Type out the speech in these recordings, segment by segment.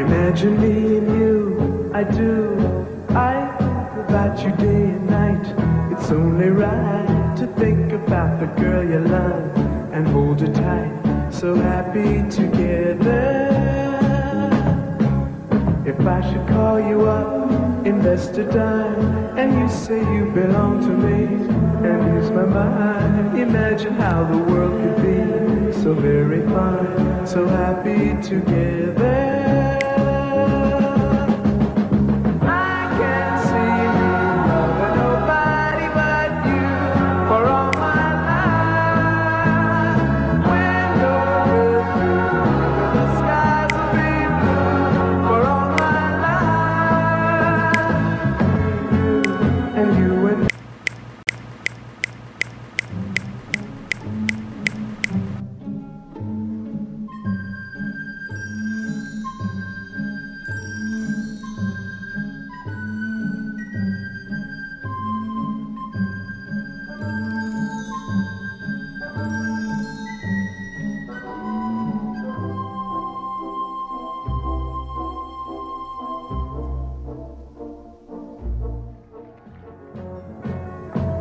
Imagine me and you, I do. I think about you day and night. It's only right to think about the girl you love and hold her tight. So happy together. If I should call you up, invest a dime, and you say you belong to me, and use my mind, imagine how the world could be so very fine, so happy together.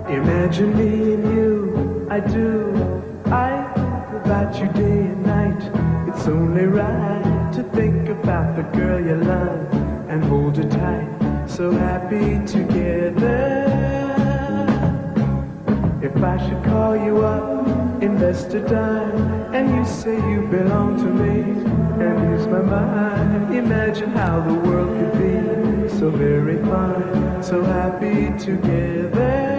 Imagine me and you, I do. I think about you day and night. It's only right to think about the girl you love and hold her tight. So happy together. If I should call you up, invest a dime, and you say you belong to me, and use my mind, imagine how the world could be so very fine, so happy together.